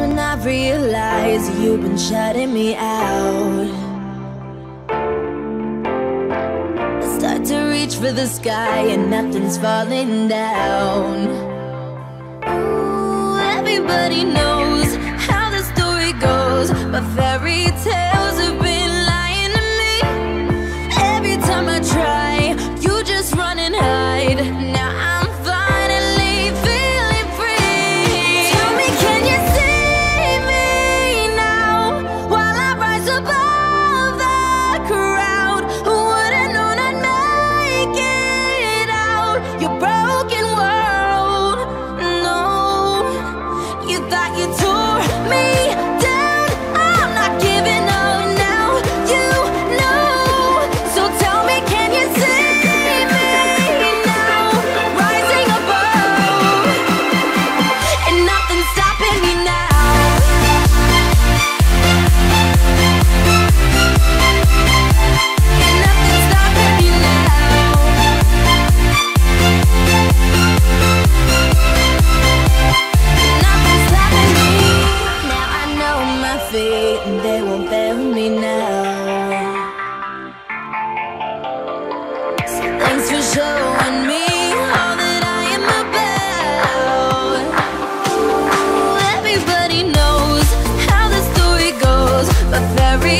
When I realize you've been shutting me out. I start to reach for the sky and nothing's falling down. Ooh, everybody knows.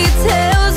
tell